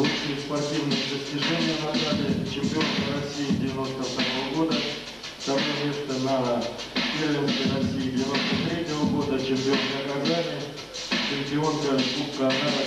Лучшие спортивные достижения награды чемпионка России 92 года, второе место на первенстве России 93 года, чемпионка Казани, чемпионка Кубка Анара